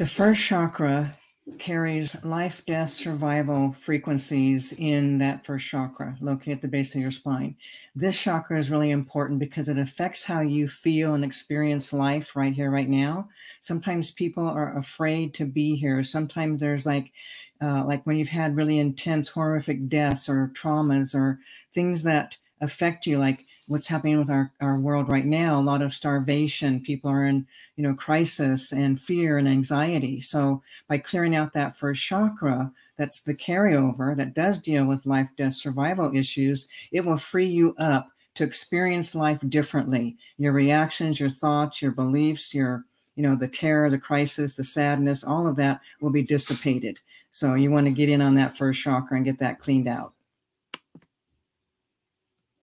The first chakra carries life, death, survival frequencies in that first chakra located at the base of your spine. This chakra is really important because it affects how you feel and experience life right here, right now. Sometimes people are afraid to be here. Sometimes there's like, uh, like when you've had really intense, horrific deaths or traumas or things that affect you, like what's happening with our, our world right now a lot of starvation people are in you know crisis and fear and anxiety. So by clearing out that first chakra that's the carryover that does deal with life death survival issues it will free you up to experience life differently. Your reactions your thoughts your beliefs your you know the terror the crisis the sadness all of that will be dissipated. So you want to get in on that first chakra and get that cleaned out